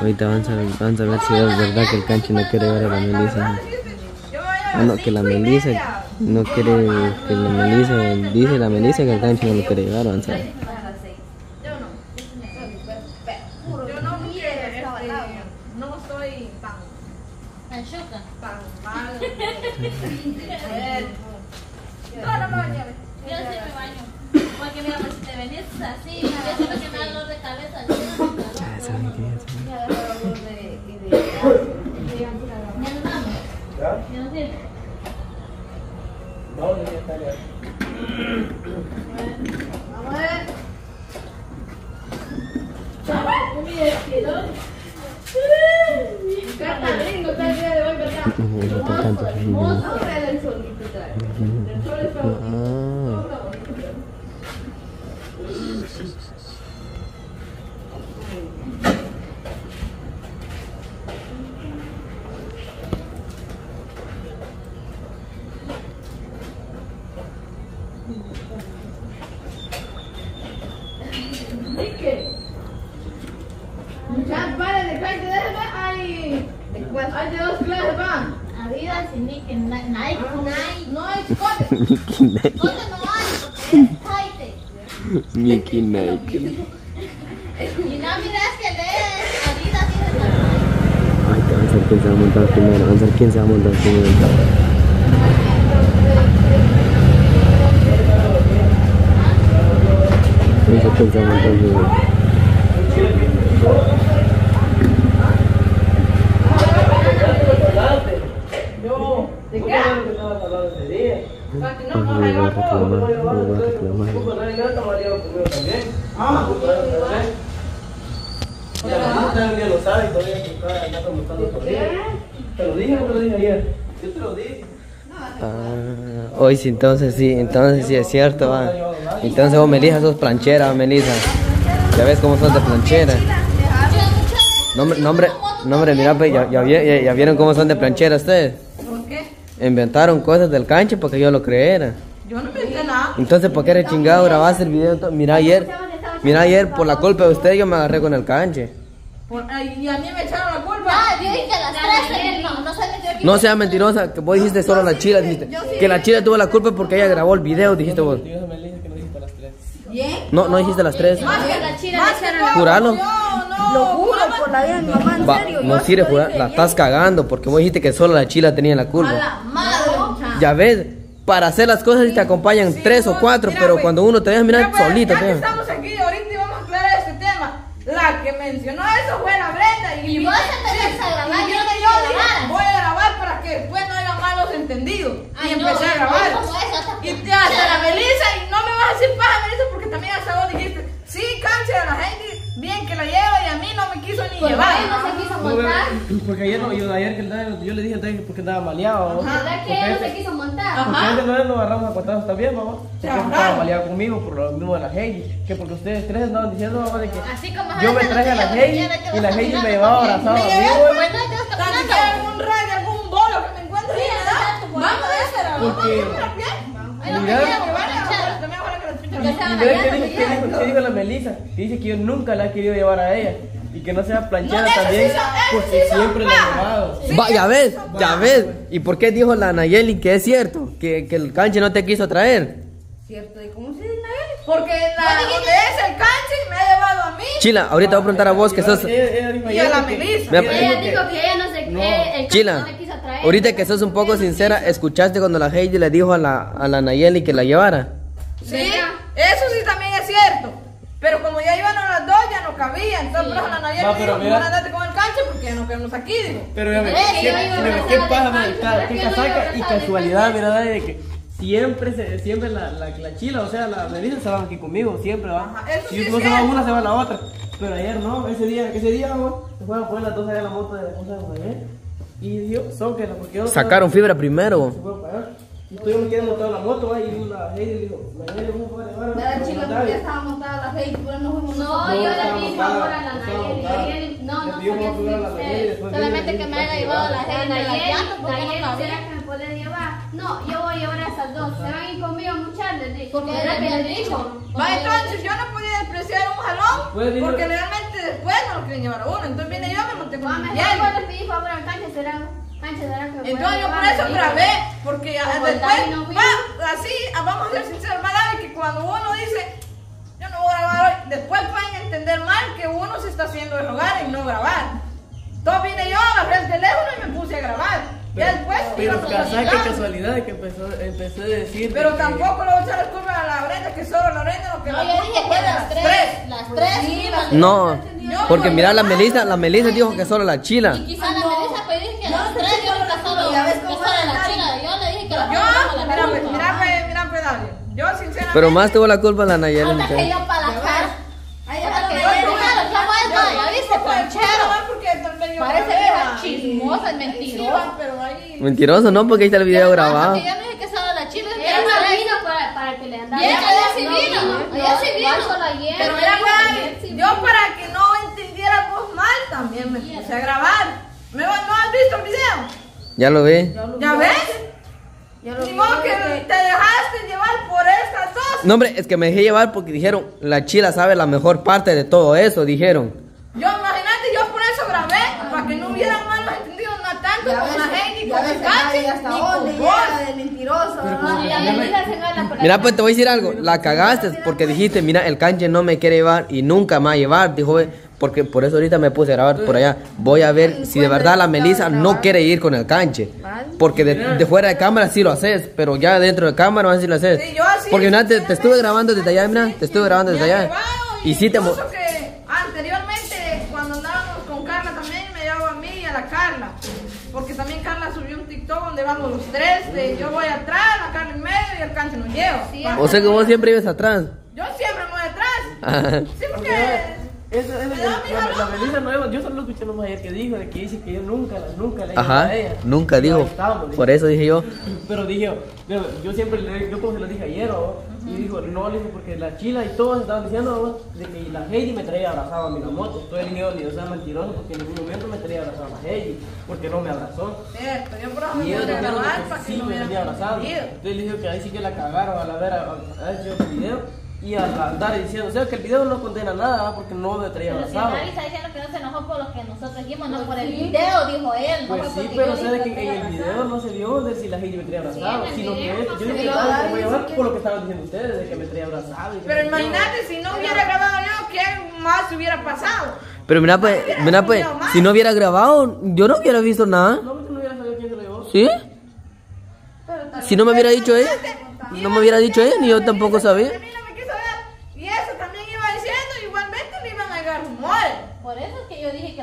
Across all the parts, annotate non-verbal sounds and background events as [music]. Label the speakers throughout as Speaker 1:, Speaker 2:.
Speaker 1: Ahorita vamos a, ver si es verdad que el canche no quiere ver a la Melissa. Ah, no, que la Melissa no quiere que la Melissa, dice la Melissa que el canche no lo quiere llevar, vamos [laughs] a ver.
Speaker 2: Yo no quiero, no soy tan,
Speaker 3: En
Speaker 2: No, no.
Speaker 3: Yo sí me baño. Porque mira, pues si te venís así, yo que me da dolor de cabeza. yo no me da
Speaker 1: Ah, ¿saben qué es?
Speaker 3: Ya no damos. Ya no sirve.
Speaker 2: Vamos a ver. Está lindo, está el día de hoy, ¿verdad?
Speaker 1: No, no está.
Speaker 2: No me el solito trae. El sol es todo.
Speaker 1: Ah,
Speaker 2: Ya, paren de caer, déjame. Ay, hay de dos clases, va.
Speaker 3: Adidas y [laughs] Nike, Nike, Nike.
Speaker 2: No cote.
Speaker 1: Nike.
Speaker 3: ¿Dónde no hay? Porque es Nike. [laughs]
Speaker 1: Nike.
Speaker 3: Y no miras que lees Adidas y Nike.
Speaker 1: Ay, que vamos a ver quién se va a montar primero. Vamos a ver quién se va a montar primero. Vamos a ver quién se va a montar primero.
Speaker 2: Yo, ¿de qué? Para que no
Speaker 1: Ay,
Speaker 2: nos
Speaker 1: me voy a
Speaker 2: haga
Speaker 1: reclamar,
Speaker 2: todo.
Speaker 1: me voy a reclamar.
Speaker 4: Te lo dije, no te lo dije ayer. Yo te lo dije.
Speaker 1: Ah, hoy sí, entonces sí, entonces sí es cierto, va. Entonces vos, Melissa, sos planchera, Melissa. Ya ves cómo sos de planchera. Nombre, nombre, nombre, mira, pues, ya, ya, vi- ya- ya vieron cómo son de planchera ustedes.
Speaker 2: ¿Por qué?
Speaker 1: Inventaron cosas del canche para que yo lo creyera.
Speaker 2: Yo no pensé nada.
Speaker 1: Entonces, ¿por qué eres chingado grabaste el video? Mira ayer, mira ayer, por la culpa de usted yo me agarré con el canche.
Speaker 2: Por- y a mí me echaron la culpa.
Speaker 3: Ah, yo dije a las 13. No, no se metió aquí.
Speaker 1: No sea mentirosa, que vos dijiste solo la chila, dijiste. Que la chila tuvo la culpa porque ella grabó el video, dijiste vos.
Speaker 4: Yo me dije que lo dijiste a las 3.
Speaker 2: Bien.
Speaker 1: No, no dijiste las tres. Juralo.
Speaker 5: Lo juro por la vida de mi mamá, en
Speaker 1: Va,
Speaker 5: serio.
Speaker 1: no sirve jurar, la estás cagando porque vos dijiste que solo la chila tenía la culpa. Ya ves, para hacer las cosas te acompañan
Speaker 2: Sí,
Speaker 1: tres o cuatro,
Speaker 2: mira,
Speaker 1: pero
Speaker 2: pues,
Speaker 1: cuando uno te deja mirar
Speaker 2: pues,
Speaker 1: solito,
Speaker 2: ya que
Speaker 1: te
Speaker 2: estamos aquí, ahorita y vamos a aclarar este tema. La que mencionó eso fue la Brenda. Y,
Speaker 3: Y vos empezás a grabar,
Speaker 2: y
Speaker 3: yo no
Speaker 2: yo
Speaker 3: dije
Speaker 2: voy a grabar para que después no haya malos entendidos.
Speaker 3: Ay,
Speaker 2: y
Speaker 3: no,
Speaker 2: empecé a
Speaker 3: no,
Speaker 2: grabar.
Speaker 3: no,
Speaker 2: y te- hasta la Melissa, y no me vas a decir paja, Porque hasta vos dijiste, sí, cancha de la gente, bien que la lleva y a mí no me quiso ni
Speaker 3: Pues
Speaker 2: llevar.
Speaker 3: él no se quiso montar.
Speaker 4: Porque ayer, no, yo, ayer que andaba- yo le dije entonces porque andaba maleado. ¿no?
Speaker 3: ¿Verdad que él no se quiso montar?
Speaker 4: Porque
Speaker 2: Ajá.
Speaker 4: antes no nos agarramos a patadas también, mamá. Porque estaba maleado conmigo por lo mismo de la Heidi. Que porque ustedes tres andaban diciendo, mamá, de que
Speaker 3: Así como
Speaker 4: yo me traje a la Heidi y la Heidi me llevaba
Speaker 3: porque-
Speaker 4: abrazado a
Speaker 2: Me
Speaker 4: mí.
Speaker 3: Pues
Speaker 2: algún rayo, algún bolo que me encuentre. Vamos a hacer, vamos a
Speaker 4: Porque-
Speaker 2: hacer la.
Speaker 4: Y
Speaker 3: mañana,
Speaker 4: dijo, que dijo, la Melissa, que dice que yo nunca la he querido llevar a ella. Y que no sea planchera
Speaker 2: No, eso sí
Speaker 4: también,
Speaker 2: eso
Speaker 4: porque
Speaker 2: sí
Speaker 4: siempre la he llevado.
Speaker 1: Va, ya ves, ya ves. ¿Y por qué dijo la Nayeli que es cierto? Que, que el canche no te quiso traer.
Speaker 2: ¿Cierto? ¿Y cómo se dice Nayeli? Porque la, donde es el canche me ha llevado a mí
Speaker 1: Chila, ahorita voy a preguntar a vos que sos.
Speaker 4: Ella, ella dijo
Speaker 2: y a
Speaker 4: ayer
Speaker 2: la
Speaker 4: que-
Speaker 2: Melissa.
Speaker 1: Mira,
Speaker 3: Ella dijo que ella no se
Speaker 4: No.
Speaker 3: que el
Speaker 1: Chila,
Speaker 3: no le quiso traer.
Speaker 1: ahorita que sos un poco sincera, ¿escuchaste cuando la Heidi le dijo a la, a la Nayeli que la llevara?
Speaker 2: Sí, eso sí también es cierto. Pero como ya iban a las dos, ya no cabía. Entonces, por eso la Nayeli dijo,
Speaker 4: pero mira.
Speaker 2: andate con el canche porque ya no queremos aquí, digo.
Speaker 4: Pero ya me, qué, paja,
Speaker 3: ¿verdad
Speaker 4: qué
Speaker 3: que
Speaker 4: casaca y casualidad, mira, de que siempre, se, siempre la, la, la chila, o sea, la Melissa se va aquí conmigo, siempre va.
Speaker 2: Ajá, eso
Speaker 4: Si
Speaker 2: sí
Speaker 4: no se va una, se va la otra. Pero ayer no, ese día, ese día, vamos, se fueron a poner las dos allá en la moto de la cosa de Javier. Y yo, zóquela, porque yo.
Speaker 1: Sacaron fibra primero.
Speaker 4: Se tuvimos que en la moto, va, y la Heidi dijo, la Heidi, vamos a poner ahora.
Speaker 2: La chica porque ya estaba montada la fe y pues no fuimos
Speaker 3: No, yo le pedí
Speaker 4: montada,
Speaker 3: favor a la Nayeli. No,
Speaker 4: Le
Speaker 3: no sabía
Speaker 4: favor a la
Speaker 3: Solamente que me haya llevado la
Speaker 4: "Ah,
Speaker 3: gente
Speaker 6: Nayeli. ¿será que me puede llevar? No, yo voy a llevar a esas dos. Se van a ir conmigo
Speaker 5: dicho.
Speaker 3: Porque
Speaker 5: Era que le
Speaker 3: le
Speaker 5: dijo.
Speaker 2: Va, entonces yo no podía despreciar un jalón porque realmente después no lo quieren llevar a uno. Entonces vine yo, me monté con
Speaker 5: mejor
Speaker 2: Miguel.
Speaker 5: fue lo que dijo ahora cancha será. Cancha será que
Speaker 2: Entonces yo por eso grabé, porque ah, después,
Speaker 5: no
Speaker 2: va, así, ah, vamos a ser sinceros, que cuando uno dice, yo no voy a grabar hoy, después pueden entender mal que uno se está haciendo el hogar y no grabar. Entonces vine yo, agarré el teléfono y me puse a grabar. Ya después
Speaker 4: Pero casa, qué casualidad que empezó, empecé a decir.
Speaker 2: Pero
Speaker 4: que-
Speaker 2: tampoco le voy a echar la culpa a la Brenda, que solo la Brenda lo que
Speaker 3: No,
Speaker 2: la
Speaker 3: yo dije que las tres. Las tres iban.
Speaker 1: No,
Speaker 2: Yo
Speaker 1: porque
Speaker 2: por
Speaker 1: mira la Melissa, la Melissa dijo que solo la chila.
Speaker 3: Y quizá la Melissa pues dije que las tres, yo que solo, que la chila. Yo que la
Speaker 2: Yo, mira, pues, mira, pues, mira, pues, dale. Yo sinceramente.
Speaker 1: Pero más tuvo la culpa la Nayeli.
Speaker 3: Ahorita que yo para la cara.
Speaker 5: Ay, ya
Speaker 3: que yo primero, ya ya viste,
Speaker 2: yo
Speaker 3: Parece
Speaker 2: va.
Speaker 3: chismosa, mentirosa.
Speaker 1: Mentiroso, ¿no? Porque ahí está el video grabado.
Speaker 3: Yo no dije que solo la chila, que
Speaker 5: Ella
Speaker 3: era la
Speaker 5: vino para, para que le andara.
Speaker 3: Ella sí vino, ella sí vino.
Speaker 2: Pero
Speaker 5: sí
Speaker 2: yo para que no entendiéramos mal, también me puse a grabar. ¿Me, ¿No has visto el video?
Speaker 1: Ya lo vi.
Speaker 2: ¿Ya ves?
Speaker 5: Ya lo
Speaker 2: Ni
Speaker 5: vi,
Speaker 2: modo que te dejaste llevar por estas dos.
Speaker 1: No, hombre, es que me dejé llevar porque dijeron, la chila sabe la mejor parte de todo eso, dijeron.
Speaker 2: Yo, imagínate, yo por eso grabé, para que no hubiera malos entendidos, no tanto
Speaker 5: Ya
Speaker 2: con
Speaker 5: ves,
Speaker 2: la Heidi,
Speaker 5: ya
Speaker 2: con el Cachi, ni
Speaker 5: hasta
Speaker 2: con vos.
Speaker 5: de mentiroso.
Speaker 4: Pero
Speaker 5: ¿no?
Speaker 4: como
Speaker 5: Y
Speaker 4: que
Speaker 5: a
Speaker 4: ya me-
Speaker 1: Mira, pues te voy a decir algo, la cagaste porque dijiste, mira, el canche no me quiere llevar y nunca me va a llevar, dijo, "Ve, porque por eso ahorita me puse a grabar por allá. Voy a ver si de verdad la Melissa no quiere ir con el canche. Porque de, de fuera de cámara sí lo haces, pero ya dentro de cámara no lo haces. Porque mira, te, te estuve grabando desde allá, mira, te estuve grabando desde allá. Y sí te...
Speaker 2: anteriormente, cuando andábamos con Carla también me llevaba a mí y a la Carla. Porque también Carla subió un TikTok donde vamos los tres, de yo voy atrás, la Carla en medio y el canche nos lleva.
Speaker 1: O sea que vos siempre ibas atrás.
Speaker 2: Yo siempre voy atrás.
Speaker 1: Ajá. [laughs]
Speaker 2: Sí, porque...
Speaker 4: Eso, eso,
Speaker 2: Me
Speaker 4: la, la. Melissa nueva, yo solo lo escuché nomás ayer que dijo, de que dice que yo nunca, nunca le he
Speaker 1: Ajá,
Speaker 4: a ella.
Speaker 1: nunca
Speaker 4: Y
Speaker 1: dijo.
Speaker 4: estábamos.
Speaker 1: Por eso dije yo.
Speaker 4: Pero dije, pero yo siempre, le, yo como se lo dije ayer, ¿no? y dijo, no, le dijo, porque la chila y todos estaban diciendo ¿no? de que la Heidi me traía abrazado a mi moto. Entonces le dije, yo, o sea, mentiroso, porque en ningún momento me traía abrazado a la Heidi, porque no me abrazó.
Speaker 2: Cierto, yo por eso me
Speaker 4: ellos
Speaker 2: a grabar para que
Speaker 4: sí
Speaker 2: no
Speaker 4: me abrazando.
Speaker 2: entendido.
Speaker 4: Entonces le dije que ahí sí que la cagaron al haber a- a hecho el video y al andar diciendo, o sea, que el video no condena nada, ¿va? porque no me traía
Speaker 3: Pero si
Speaker 4: abrazado.
Speaker 3: nadie está diciendo que no se enojó por lo que nosotros dijimos, no por el video, dijo él. no
Speaker 4: Pues
Speaker 3: fue
Speaker 4: sí, pero de que
Speaker 3: que
Speaker 4: en el video no se vio de si la Heidi me traía abrazado, sino que
Speaker 5: no
Speaker 4: yo dije, "Ah, voy a por lo que estaban diciendo ustedes, de que me traía abrazado.
Speaker 2: Pero imagínate, si no hubiera grabado yo, ¿qué más hubiera pasado?
Speaker 1: Pero mira pues, mira pues, si no hubiera grabado, yo no hubiera visto nada.
Speaker 4: No, no hubiera sabido quién se lo llevó.
Speaker 1: ¿Sí? Si no me hubiera dicho ella, no me hubiera dicho ella, ni yo tampoco sabía.
Speaker 2: A mí no me quiso ver. Y eso también iba diciendo, igualmente le iban a llegar rumores.
Speaker 3: Por eso es que yo dije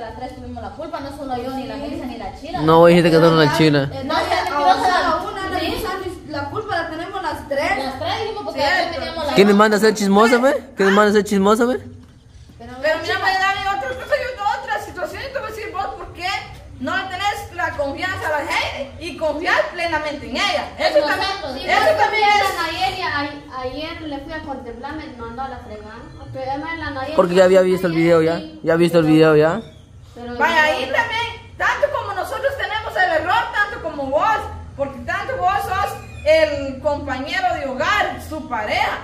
Speaker 3: tuvimos la culpa, no solo yo, ni la Melissa, ni la Chila.
Speaker 1: No, dijiste que solo la chila.
Speaker 3: Eh, No,
Speaker 5: ya, la
Speaker 3: Sí.
Speaker 5: Melissa, la culpa la tenemos las tres.
Speaker 3: Las tres dijimos porque tres teníamos la
Speaker 1: ¿Quién me manda a ser chismosa, ve? ¿Quién me manda a ser chismosa, ve?
Speaker 2: Pero mira, voy a darle otra cosa y otra situación y te voy a decir vos por qué no le tenés la confianza a la Heidi y confiar plenamente en ella. Eso también, eso también es...
Speaker 5: ayer le fui a contemplar, me mandó a la fregada. Porque
Speaker 1: ya había visto el video ya. Ya ha visto el video ya.
Speaker 5: Pero
Speaker 2: Vaya, ahí también, tanto como nosotros tenemos el error, tanto como vos, porque tanto vos sos el compañero de hogar, su pareja,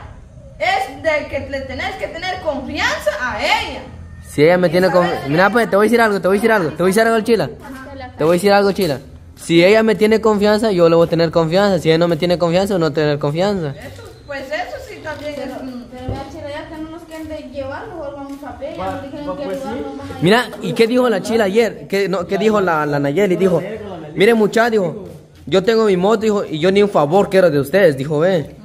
Speaker 2: es del que le tenés que tener confianza a ella.
Speaker 1: Si ella me tiene confianza. Mira, pues, te voy a decir algo, te voy a decir algo. Te voy a decir algo, Chila. Te voy a decir algo, Chila. Si ella me tiene confianza, yo le voy a tener confianza. Si ella no me tiene confianza, no tener confianza.
Speaker 2: Eso, pues eso sí también es un...
Speaker 5: Pero ya, chile, ya tenemos que de llevar, mejor vamos a ver. Ya
Speaker 4: Va-
Speaker 5: nos dijeron
Speaker 4: va,
Speaker 5: que
Speaker 4: pues
Speaker 5: lugar
Speaker 4: sí.
Speaker 5: nos van a
Speaker 1: Mira, ¿y qué dijo la Chila ayer? ¿Qué, no, qué dijo la, la Nayeli? Dijo, mire muchachos, dijo, yo tengo mi moto, dijo, y yo ni un favor quiero de ustedes, dijo, ve.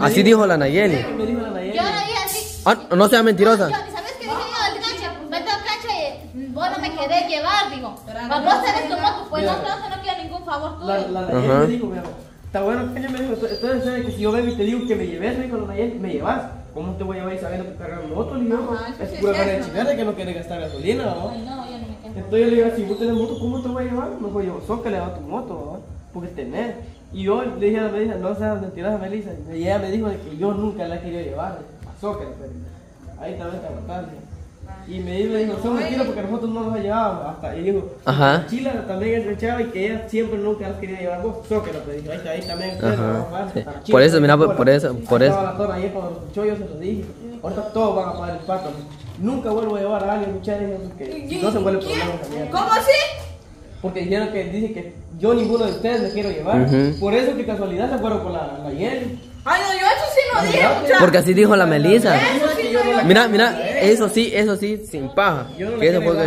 Speaker 1: Así dijo la Nayeli.
Speaker 4: La Nayeli.
Speaker 3: Yo le dije así.
Speaker 1: Ah, no sea mentirosa.
Speaker 3: ¿sabes qué dije yo al cancha? Vete al cancha y vos no me querés llevar, digo. Vos tenés tu moto, pues no, no, no quiero ningún favor
Speaker 4: La,
Speaker 3: tuyo.
Speaker 4: la Nayeli
Speaker 1: Ajá.
Speaker 4: me dijo, mira, está bueno ella me dijo, entonces ¿sabes que si yo vengo y te digo que me lleves, me dijo la Nayeli, me llevas. ¿Cómo te voy a llevar y sabiendo que cargar moto? Le digo,
Speaker 2: Ajá,
Speaker 4: es pura gana de chingada que no quiere gastar gasolina, ¿no?
Speaker 3: Ay, no, yo no me quedo.
Speaker 4: Entonces yo le digo, si vos tenés moto, ¿cómo te voy a llevar? Mejor yo, zócale a tu moto, ¿no? Porque tenés. Y yo le dije a la Melissa, no seas mentirosa, Melissa. Y ella me dijo de que yo nunca la he querido llevar, a zócale, pero ahí también te aguantás. Y me dijo, me dijo, son mentiras porque nosotros no nos ha llevado hasta. Y dijo,
Speaker 1: Ajá.
Speaker 4: Chila también entre Chava y que ella siempre nunca las quería llevar vos. Zóquela, pues dije, ahí está, ahí también.
Speaker 1: Ajá, sí. Por eso, mira,
Speaker 4: para
Speaker 1: por eso, por eso.
Speaker 4: la torre, Ayer cuando lo escuchó yo se lo dije. Ahorita todos van a pagar el pato. Nunca vuelvo a llevar a alguien, muchachos, porque no se vuelve problema también.
Speaker 2: ¿Cómo así?
Speaker 4: Porque dijeron que dicen que yo ninguno de ustedes me quiero llevar.
Speaker 1: Ujú.
Speaker 4: Por eso que casualidad se fueron con la, la Yeli.
Speaker 2: Ay, no, yo eso sí no dije, muchacho.
Speaker 1: Porque así dijo la Melissa.
Speaker 2: Eso sí no yo-
Speaker 1: Mira, mira, eso sí, eso sí, sin paja.
Speaker 4: Yo no
Speaker 1: Que eso fue que